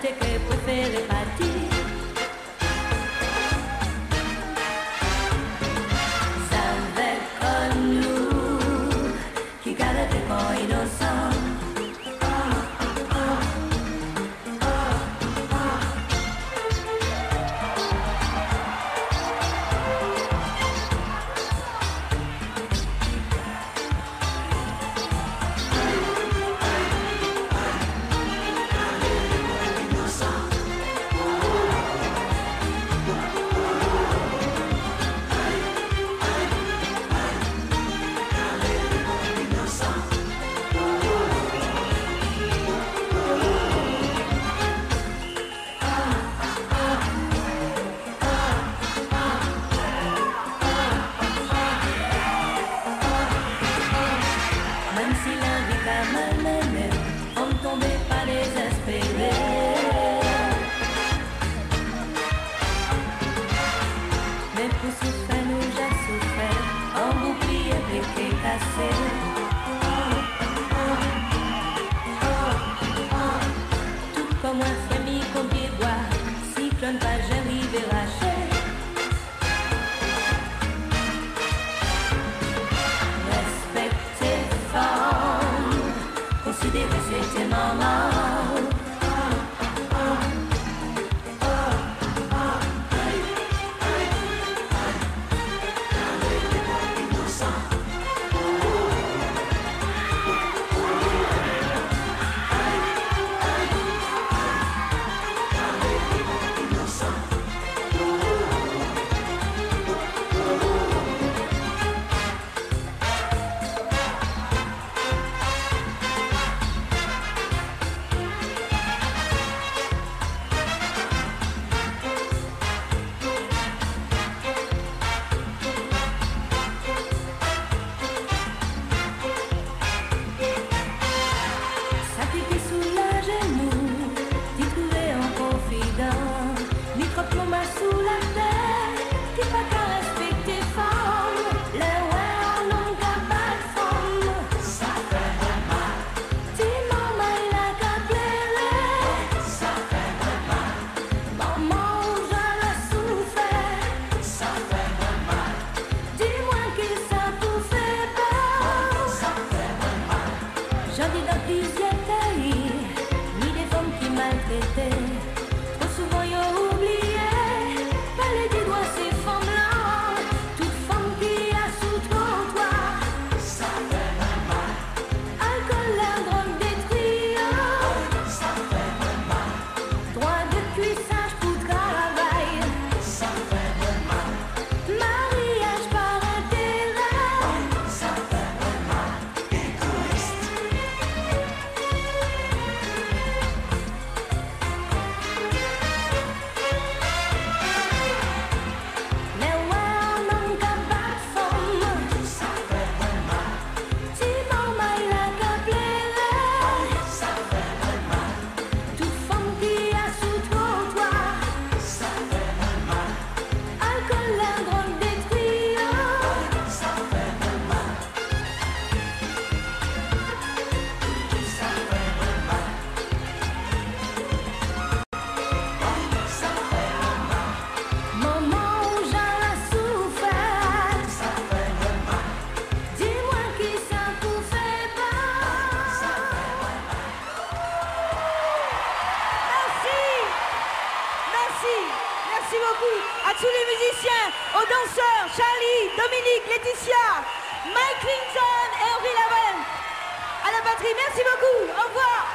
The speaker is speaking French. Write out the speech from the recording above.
que puede partir. on ne tombait pas désespéré. Même pour souffrir, nous j'ai en bouclier cassé. Tout comme un frère. Biz yatağı, mire von kimantete. Charlie, Dominique, Laetitia, Mike Clinton et Henri Laval. À la batterie, merci beaucoup. Au revoir.